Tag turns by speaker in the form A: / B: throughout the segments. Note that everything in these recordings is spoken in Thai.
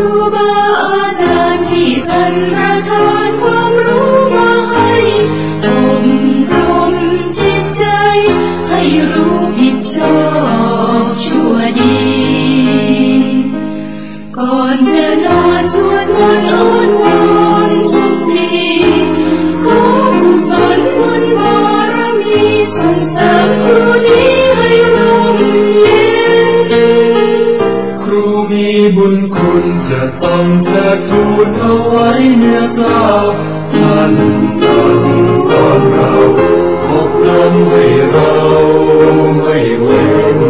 A: รูบาอาจารย์ที่ท่นประทานความรู้มาให้อบรมจิตใจ ให้รู้ผิดชอบชั่วดี ก่อนจะนอนสวดนต์ บุญคุ
B: ณจะต้องเธอทูลเอาไว้เนื้อกล่าวท่านสั่งสอนเราอบรมให้เราไม่เว้น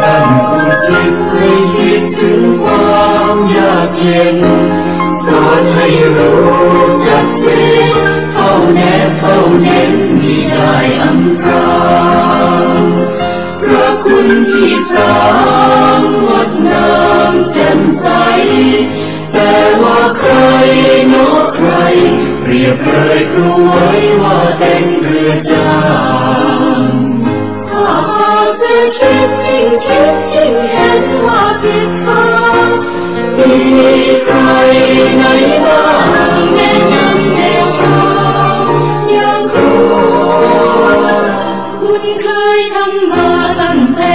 B: ท่านอุทิศให้คิดถึงความยากเย็น สอนให้รู้จัก รียบเลยครูไว้ว่าเป็นเรือจ้าง
A: ถ้าหากจะคิดยิ่งคิดยิ่งเห็นว่าผิดทางมีใครไหนบ้างแนะนำแนวทางย่างครูบุญเคยทำมาตั้งแต่